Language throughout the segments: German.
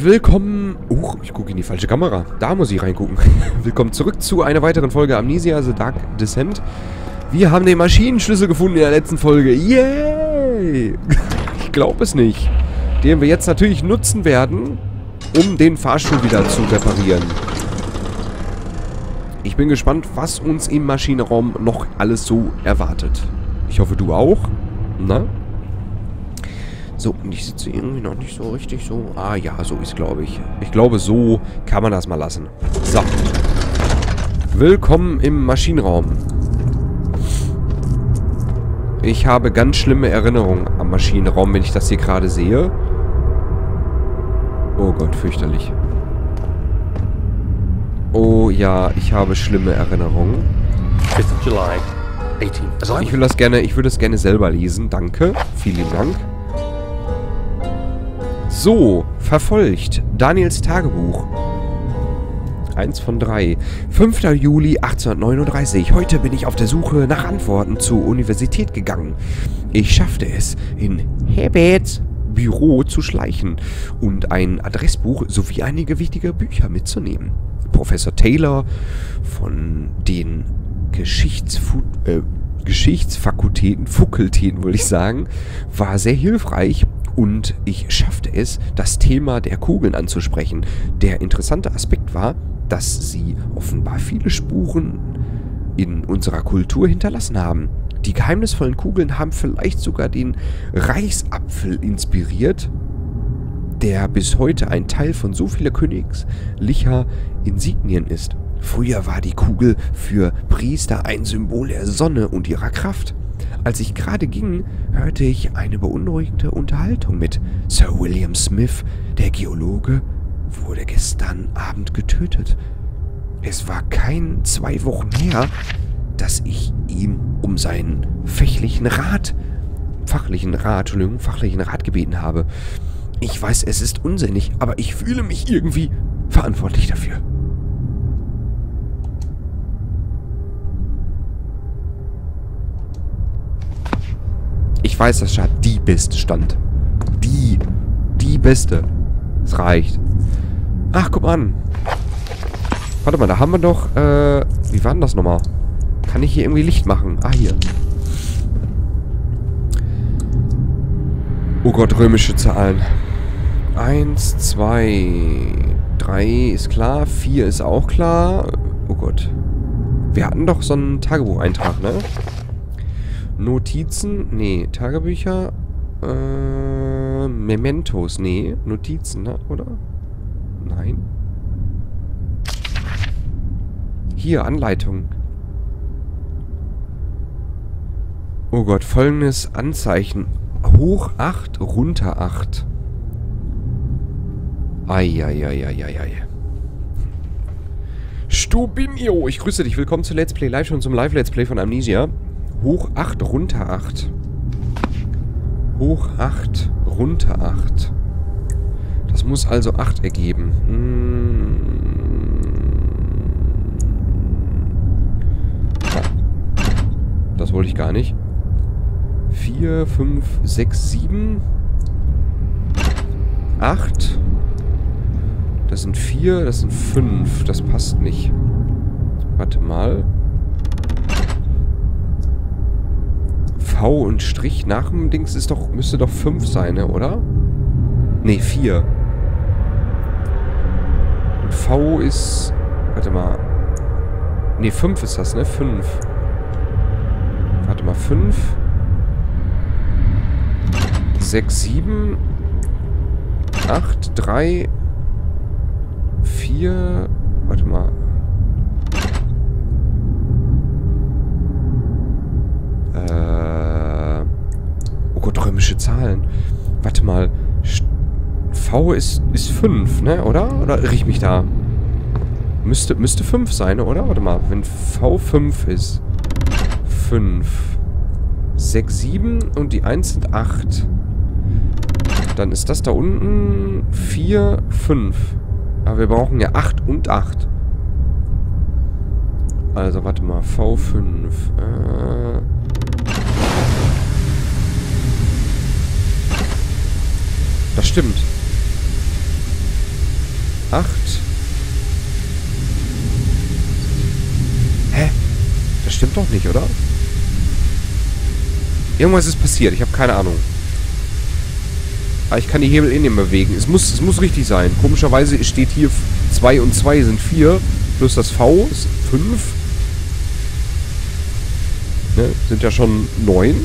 Willkommen... Uh, ich gucke in die falsche Kamera. Da muss ich reingucken. Willkommen zurück zu einer weiteren Folge Amnesia The Dark Descent. Wir haben den Maschinenschlüssel gefunden in der letzten Folge. Yay! Ich glaube es nicht. Den wir jetzt natürlich nutzen werden, um den Fahrstuhl wieder zu reparieren. Ich bin gespannt, was uns im Maschinenraum noch alles so erwartet. Ich hoffe, du auch. Na? So, und ich sitze irgendwie noch nicht so richtig so. Ah ja, so ist glaube ich. Ich glaube, so kann man das mal lassen. So. Willkommen im Maschinenraum. Ich habe ganz schlimme Erinnerungen am Maschinenraum, wenn ich das hier gerade sehe. Oh Gott, fürchterlich. Oh ja, ich habe schlimme Erinnerungen. 5th of July, 18. As I Ich will das gerne, ich würde es gerne selber lesen. Danke. Vielen Dank. So, verfolgt. Daniels Tagebuch. Eins von drei. 5. Juli 1839. Heute bin ich auf der Suche nach Antworten zur Universität gegangen. Ich schaffte es, in Herberts Büro zu schleichen und ein Adressbuch sowie einige wichtige Bücher mitzunehmen. Professor Taylor von den Geschichtsfu äh, Geschichtsfakultäten, Fakultäten wollte ich sagen, war sehr hilfreich und ich schaffte es, das Thema der Kugeln anzusprechen. Der interessante Aspekt war, dass sie offenbar viele Spuren in unserer Kultur hinterlassen haben. Die geheimnisvollen Kugeln haben vielleicht sogar den Reichsapfel inspiriert, der bis heute ein Teil von so vieler königlicher Insignien ist. Früher war die Kugel für Priester ein Symbol der Sonne und ihrer Kraft. Als ich gerade ging, hörte ich eine beunruhigende Unterhaltung mit Sir William Smith, der Geologe, wurde gestern Abend getötet. Es war kein zwei Wochen her, dass ich ihn um seinen fachlichen Rat, fachlichen Rat, Entschuldigung, fachlichen Rat gebeten habe. Ich weiß, es ist unsinnig, aber ich fühle mich irgendwie verantwortlich dafür. Ich weiß, dass da die Beste stand. Die. Die Beste. Es reicht. Ach, guck mal an. Warte mal, da haben wir doch, äh, wie war denn das nochmal? Kann ich hier irgendwie Licht machen? Ah, hier. Oh Gott, römische Zahlen. Eins, zwei, drei ist klar. Vier ist auch klar. Oh Gott. Wir hatten doch so einen Tagebucheintrag, ne? Notizen, nee, Tagebücher, äh, Mementos, nee, Notizen, ne, oder? Nein. Hier, Anleitung. Oh Gott, folgendes Anzeichen. Hoch 8, runter 8. Eieieiei. Stubinio, ich grüße dich. Willkommen zu Let's Play Live schon zum Live-Let's Play von Amnesia. Hoch 8, runter 8. Hoch 8, runter 8. Das muss also 8 ergeben. Hm. Das wollte ich gar nicht. 4, 5, 6, 7. 8. Das sind 4, das sind 5. Das passt nicht. Warte mal. V und Strich nach dem Dings ist doch, müsste doch 5 sein, ne, oder? Ne, 4. Und V ist... Warte mal. Ne, 5 ist das, ne? 5. Warte mal, 5. 6, 7. 8, 3. 4. Warte mal. Gott, römische Zahlen. Warte mal. V ist, ist 5, ne? Oder? Oder irre ich mich da? Müsste, müsste 5 sein, oder? Warte mal. Wenn V 5 ist. 5. 6, 7 und die 1 sind 8. Dann ist das da unten 4, 5. Aber wir brauchen ja 8 und 8. Also, warte mal. V5. Äh... Das stimmt. 8. Hä? Das stimmt doch nicht, oder? Irgendwas ist passiert. Ich habe keine Ahnung. Aber ich kann die Hebel in dem bewegen. Es muss, es muss richtig sein. Komischerweise steht hier 2 und 2 sind 4. Plus das V ist 5. Ne? Sind ja schon 9.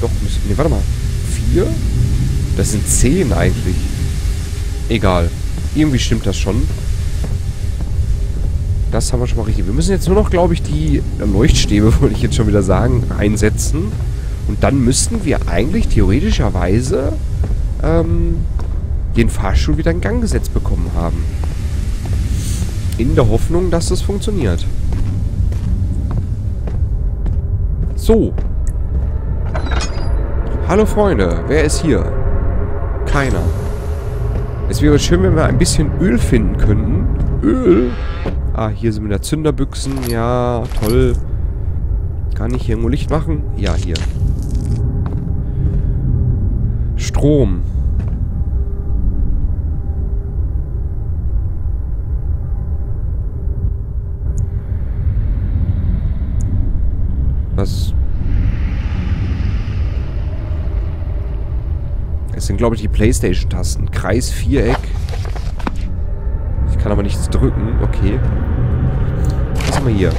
Doch, müssen, ne, warte mal. 4? Das sind 10 eigentlich. Egal. Irgendwie stimmt das schon. Das haben wir schon mal richtig. Wir müssen jetzt nur noch, glaube ich, die Leuchtstäbe, wollte ich jetzt schon wieder sagen, einsetzen. Und dann müssten wir eigentlich theoretischerweise ähm, den Fahrstuhl wieder in Gang gesetzt bekommen haben. In der Hoffnung, dass das funktioniert. So. Hallo Freunde, wer ist hier? Keiner. Es wäre schön, wenn wir ein bisschen Öl finden könnten. Öl? Ah, hier sind wieder Zünderbüchsen. Ja, toll. Kann ich hier irgendwo Licht machen? Ja, hier. Strom. Was? Es sind, glaube ich, die Playstation-Tasten. Kreis, Viereck. Ich kann aber nichts drücken. Okay. Was haben wir hier?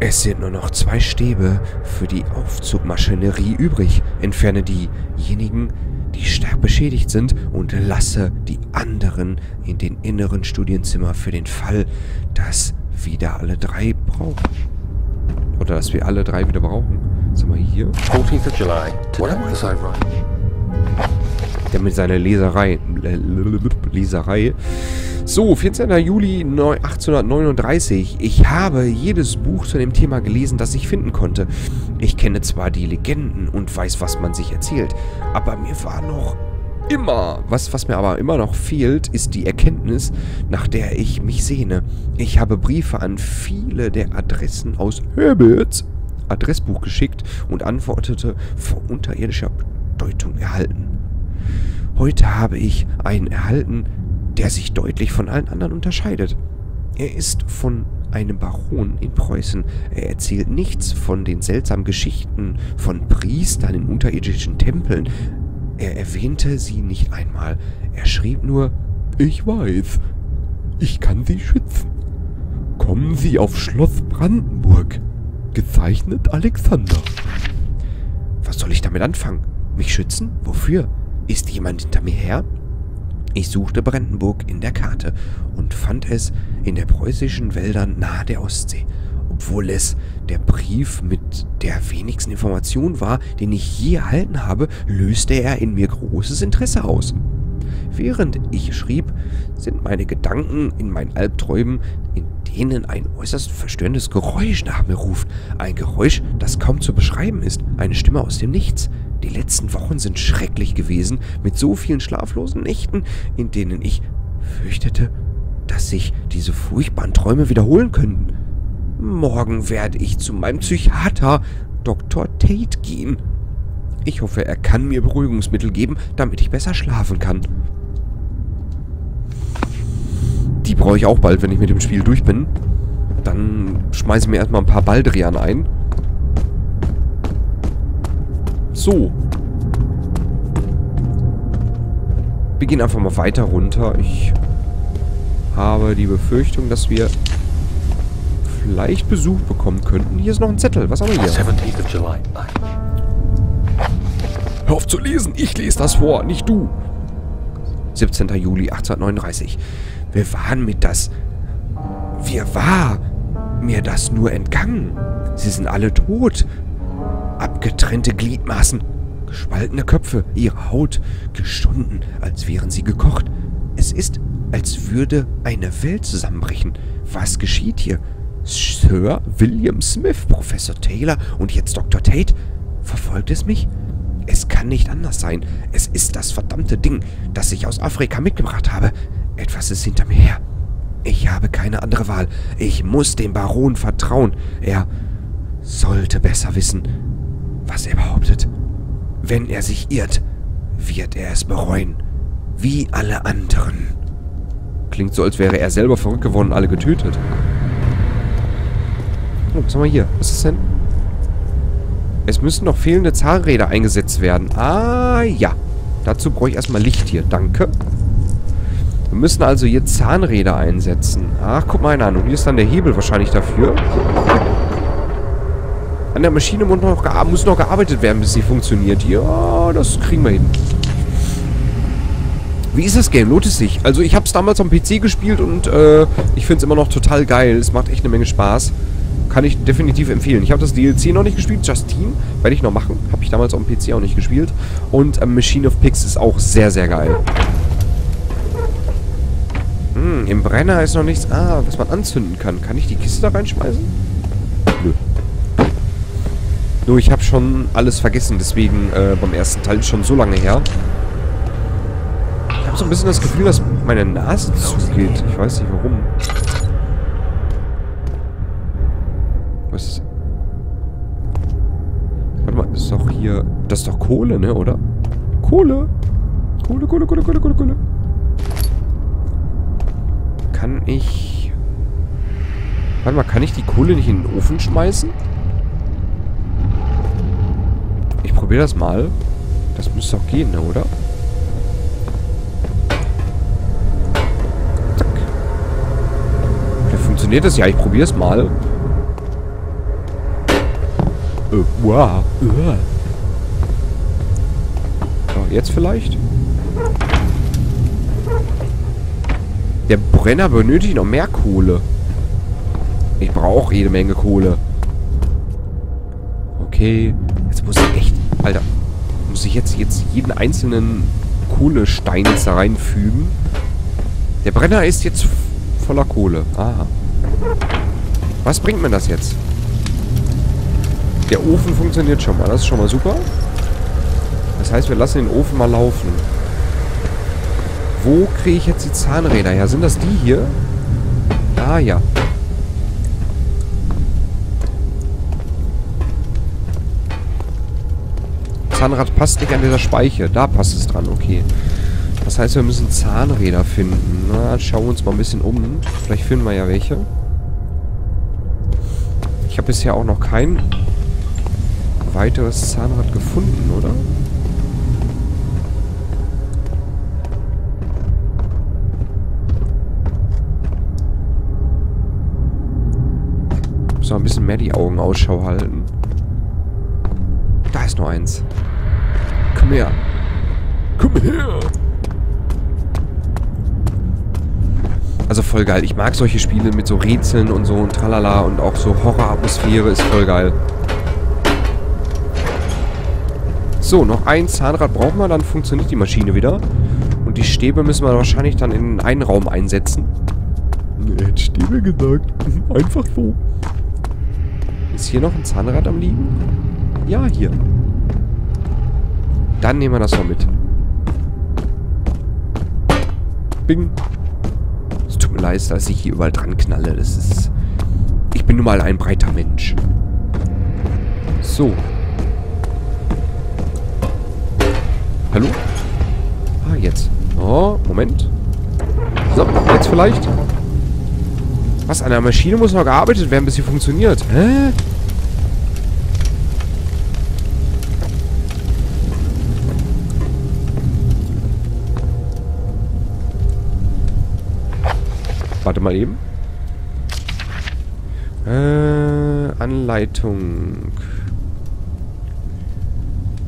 Es sind nur noch zwei Stäbe für die Aufzugmaschinerie übrig. Entferne diejenigen, die stark beschädigt sind und lasse die anderen in den inneren Studienzimmer für den Fall, dass wieder alle drei brauchen. Oder dass wir alle drei wieder brauchen. Was haben wir hier? 14th of July. What happened to the Der mit seiner Leserei. Leserei. So, 14. Juli 1839. Ich habe jedes Buch zu dem Thema gelesen, das ich finden konnte. Ich kenne zwar die Legenden und weiß, was man sich erzählt, aber mir war noch immer, was, was mir aber immer noch fehlt, ist die Erkenntnis, nach der ich mich sehne. Ich habe Briefe an viele der Adressen aus Herberts Adressbuch geschickt und antwortete vor unterirdischer Bedeutung erhalten. Heute habe ich einen erhalten, der sich deutlich von allen anderen unterscheidet. Er ist von einem Baron in Preußen. Er erzählt nichts von den seltsamen Geschichten von Priestern in unterirdischen Tempeln. Er erwähnte sie nicht einmal. Er schrieb nur, ich weiß, ich kann sie schützen. Kommen Sie auf Schloss Brandenburg. Gezeichnet Alexander. Was soll ich damit anfangen? Mich schützen? Wofür? Ist jemand hinter mir her? Ich suchte Brandenburg in der Karte und fand es in der preußischen Wäldern nahe der Ostsee. Obwohl es der Brief mit der wenigsten Information war, den ich je erhalten habe, löste er in mir großes Interesse aus. Während ich schrieb, sind meine Gedanken in meinen Albträumen, in denen ein äußerst verstörendes Geräusch nach mir ruft. Ein Geräusch, das kaum zu beschreiben ist. Eine Stimme aus dem Nichts. Die letzten Wochen sind schrecklich gewesen, mit so vielen schlaflosen Nächten, in denen ich fürchtete, dass sich diese furchtbaren Träume wiederholen könnten. Morgen werde ich zu meinem Psychiater, Dr. Tate, gehen. Ich hoffe, er kann mir Beruhigungsmittel geben, damit ich besser schlafen kann. Die brauche ich auch bald, wenn ich mit dem Spiel durch bin. Dann schmeiße ich mir erstmal ein paar Baldrian ein. So. Wir gehen einfach mal weiter runter. Ich habe die Befürchtung, dass wir vielleicht Besuch bekommen könnten. Hier ist noch ein Zettel. Was haben wir hier? 17th of July. Hör auf zu lesen. Ich lese das vor, nicht du. 17. Juli 1839. Wir waren mit das... Wir war mir das nur entgangen. Sie sind alle tot. Abgetrennte Gliedmaßen, gespaltene Köpfe, ihre Haut gestunden, als wären sie gekocht. Es ist, als würde eine Welt zusammenbrechen. Was geschieht hier? Sir William Smith, Professor Taylor und jetzt Dr. Tate? Verfolgt es mich? Es kann nicht anders sein. Es ist das verdammte Ding, das ich aus Afrika mitgebracht habe. Etwas ist hinter mir her. Ich habe keine andere Wahl. Ich muss dem Baron vertrauen. Er sollte besser wissen, was er behauptet. Wenn er sich irrt, wird er es bereuen. Wie alle anderen. Klingt so, als wäre er selber verrückt geworden und alle getötet. Oh, was haben wir hier? Was ist denn? Es müssen noch fehlende Zahnräder eingesetzt werden. Ah, ja. Dazu brauche ich erstmal Licht hier. Danke. Wir müssen also hier Zahnräder einsetzen. Ach, guck mal einer an. Und hier ist dann der Hebel wahrscheinlich dafür. An der Maschine muss noch, muss noch gearbeitet werden, bis sie funktioniert. Ja, das kriegen wir hin. Wie ist das Game? Lohnt es sich? Also ich habe es damals am PC gespielt und äh, ich finde es immer noch total geil. Es macht echt eine Menge Spaß. Kann ich definitiv empfehlen. Ich habe das DLC noch nicht gespielt. Justine werde ich noch machen. Habe ich damals am PC auch nicht gespielt. Und äh, Machine of Pigs ist auch sehr, sehr geil. Hm, im Brenner ist noch nichts... Ah, was man anzünden kann. Kann ich die Kiste da reinschmeißen? Nö. Nur ich habe schon alles vergessen. Deswegen äh, beim ersten Teil schon so lange her. Ich habe so ein bisschen das Gefühl, dass meine Nase zugeht. Ich weiß nicht warum. Was ist... Warte mal, ist doch hier... Das ist doch Kohle, ne, oder? Kohle! Kohle, Kohle, Kohle, Kohle, Kohle, Kohle. Kann ich... Warte mal, kann ich die Kohle nicht in den Ofen schmeißen? Ich probiere das mal. Das müsste doch gehen, ne, oder? Vielleicht funktioniert das ja. Ich probiere es mal. Äh, wow. Uh. So, jetzt vielleicht? Der Brenner benötigt noch mehr Kohle. Ich brauche jede Menge Kohle. Okay. Jetzt muss ich. Alter. Muss ich jetzt, jetzt jeden einzelnen Kohlestein jetzt da reinfügen? Der Brenner ist jetzt voller Kohle. Aha. Was bringt mir das jetzt? Der Ofen funktioniert schon mal. Das ist schon mal super. Das heißt, wir lassen den Ofen mal laufen. Wo kriege ich jetzt die Zahnräder her? Sind das die hier? Ah, ja. Zahnrad passt nicht an dieser Speiche. Da passt es dran, okay. Das heißt, wir müssen Zahnräder finden. Na, schauen wir uns mal ein bisschen um. Vielleicht finden wir ja welche. Ich habe bisher auch noch kein weiteres Zahnrad gefunden, oder? Muss noch ein bisschen mehr die Augen Ausschau halten. Da ist noch eins. Komm her. Komm her. Also voll geil. Ich mag solche Spiele mit so Rätseln und so und tralala und auch so Horroratmosphäre ist voll geil. So, noch ein Zahnrad brauchen wir, dann funktioniert die Maschine wieder. Und die Stäbe müssen wir wahrscheinlich dann in einen Raum einsetzen. Er hat Stäbe gesagt. Einfach so. Ist hier noch ein Zahnrad am liegen? Ja, hier. Dann nehmen wir das mal mit. Bing. Es tut mir leid, dass ich hier überall dran knalle. Das ist... Ich bin nun mal ein breiter Mensch. So. Hallo? Ah, jetzt. Oh, Moment. So, jetzt vielleicht. Was, an der Maschine muss noch gearbeitet werden, bis sie funktioniert. Hä? Warte mal eben. Äh, Anleitung.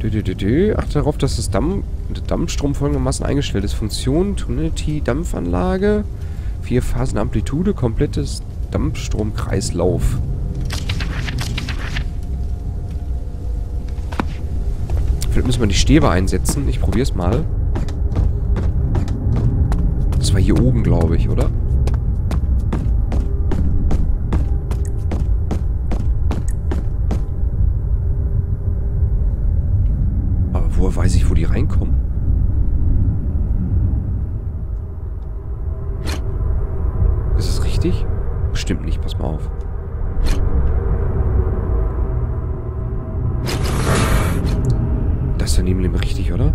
Dö, dö, dö, dö. Achte darauf, dass das Damm Dampfstrom folgendermaßen eingestellt ist. Funktion, Trinity, Dampfanlage. Vier Phasen Amplitude, komplettes Dampfstromkreislauf. Vielleicht müssen wir die Stäbe einsetzen. Ich probiere es mal. Das war hier oben, glaube ich, oder? Daneben richtig, oder?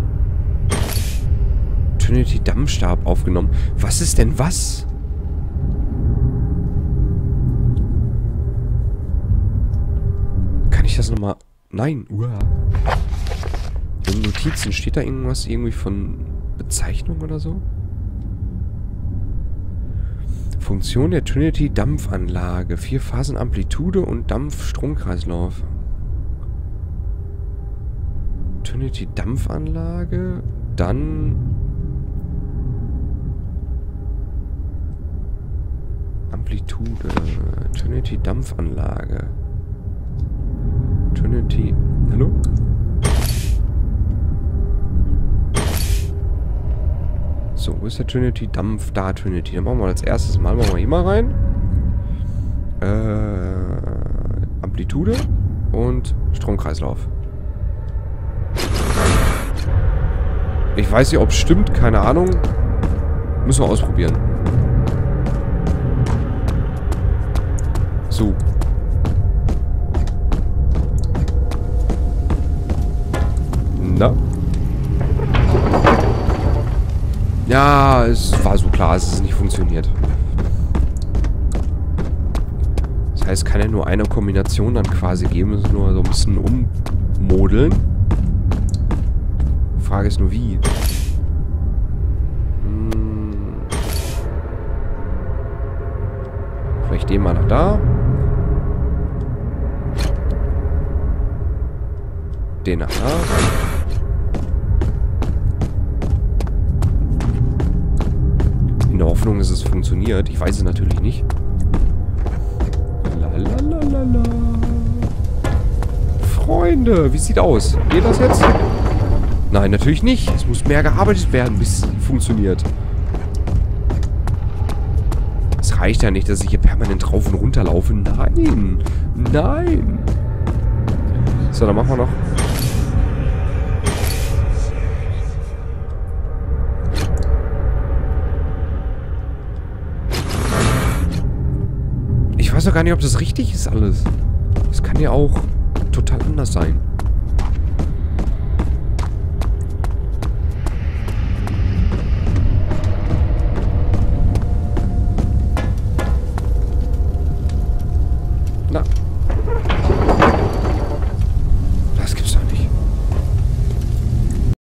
Trinity Dammstab aufgenommen. Was ist denn was? Kann ich das nochmal... Nein. Uah. In Notizen steht da irgendwas irgendwie von Bezeichnung oder so? Funktion der Trinity Dampfanlage. Vier Phasen Amplitude und Dampfstromkreislauf. Trinity Dampfanlage. Dann... Amplitude. Trinity Dampfanlage. Trinity... Hallo? So, wo ist der Trinity? Dampf, da Trinity. Dann machen wir als erstes mal, machen wir hier mal rein. Äh, Amplitude und Stromkreislauf. Ich weiß nicht, ob es stimmt, keine Ahnung. Müssen wir ausprobieren. So. Na? Ja, es war so klar, dass es nicht funktioniert. Das heißt, kann ja nur eine Kombination dann quasi geben. Es nur so ein bisschen ummodeln. Frage ist nur wie. Hm. Vielleicht den mal nach da. Den nach da. Hoffnung, dass es funktioniert. Ich weiß es natürlich nicht. Lalalala. Freunde, wie sieht aus? Geht das jetzt? Nein, natürlich nicht. Es muss mehr gearbeitet werden, bis es funktioniert. Es reicht ja nicht, dass ich hier permanent drauf und runter laufe. Nein. Nein. So, dann machen wir noch weiß doch gar nicht, ob das richtig ist alles. Das kann ja auch total anders sein.